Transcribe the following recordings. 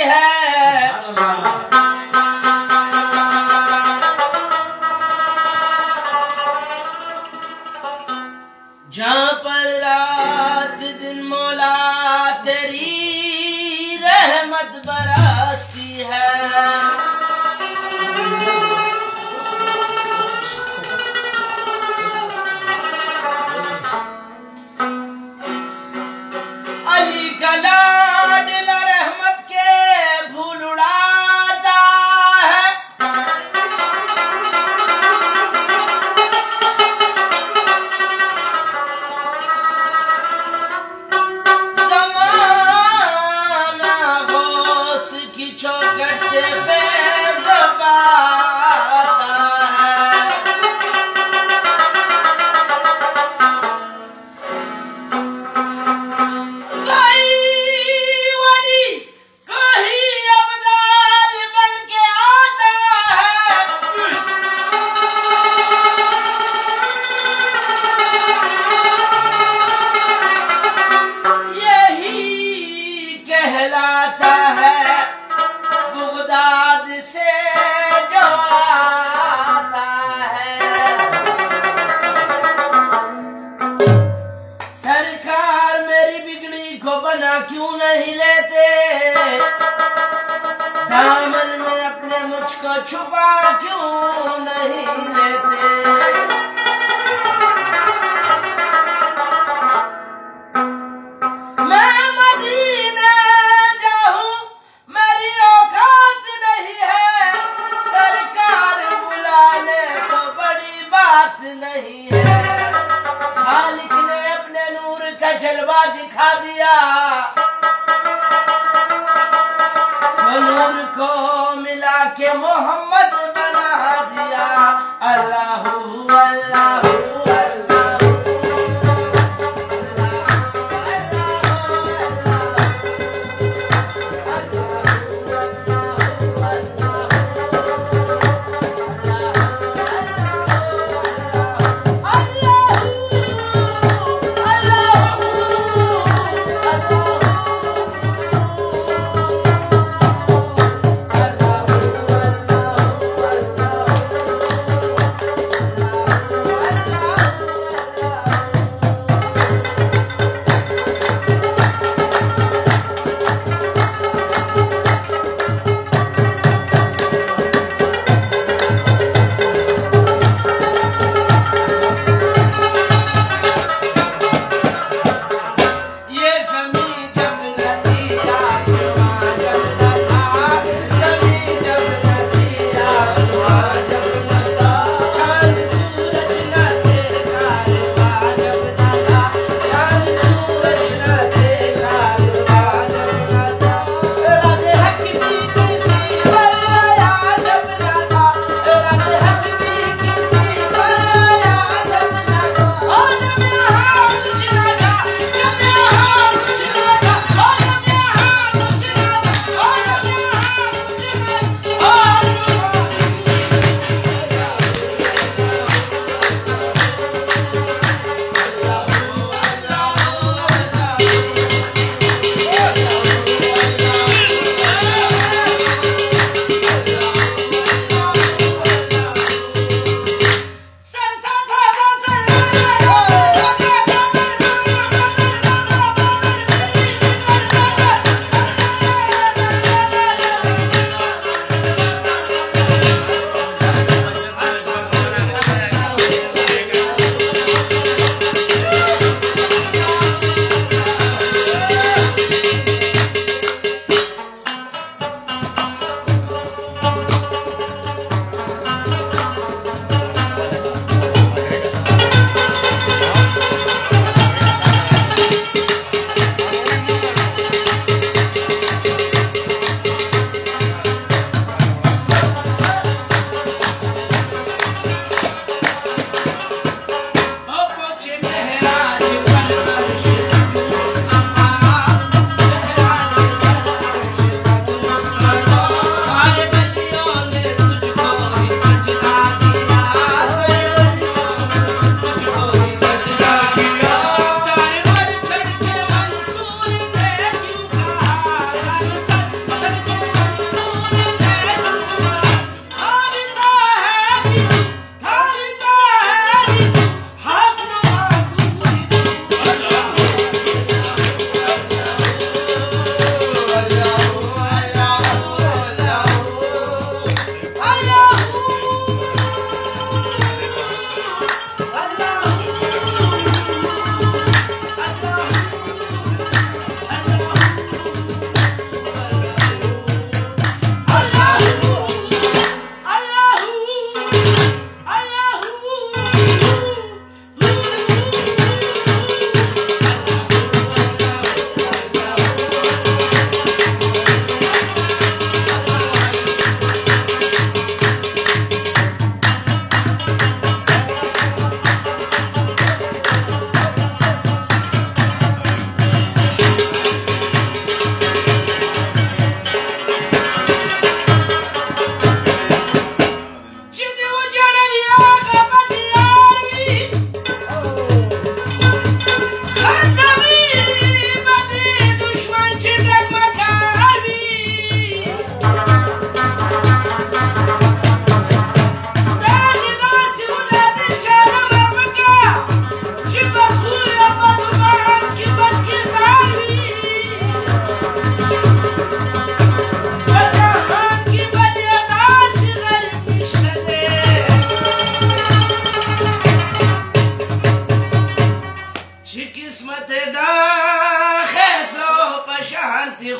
ہے۔ جہاں پر رات دن مولا تیری رحمت برستی ہے کو بنا کیوں نہیں لیتے؟ دامن میں اپنے مجھ کو چھپا کیوں نہیں لیتے؟ میں میری اوقات نہیں ہے۔ سرکار تو بڑی بات نہیں ہے۔ خالق جلوہ دکھا دیا نور کو ملا کے محمد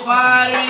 vai